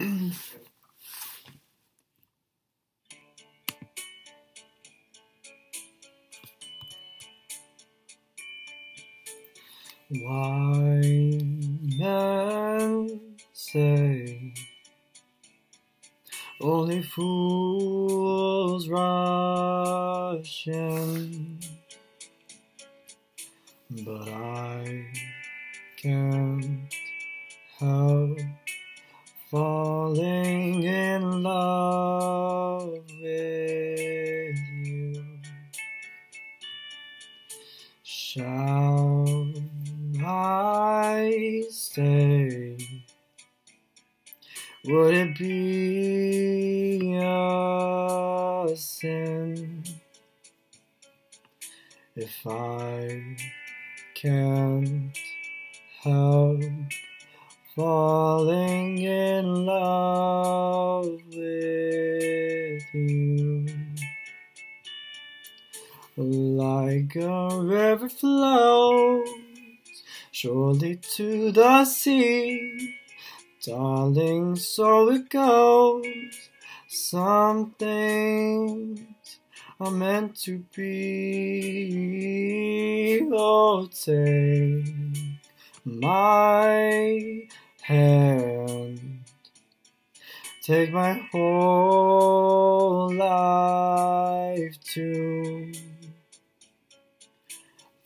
Why men say only fools rush in, but I can't help Shall I stay? Would it be a sin if I can't help falling in love with you? Like a river flows surely to the sea. Darling, so it goes. Some things are meant to be. Oh, take my hand. Take my whole life too.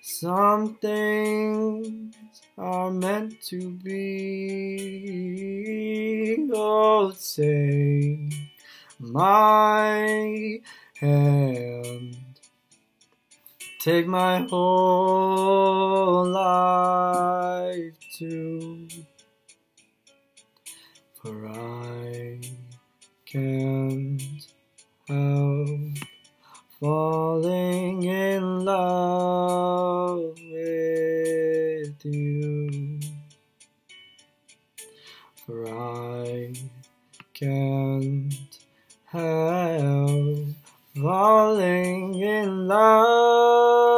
Some things are meant to be. Oh, take my hand. Take my whole life too. For I can't help falling do. For I can't help falling in love.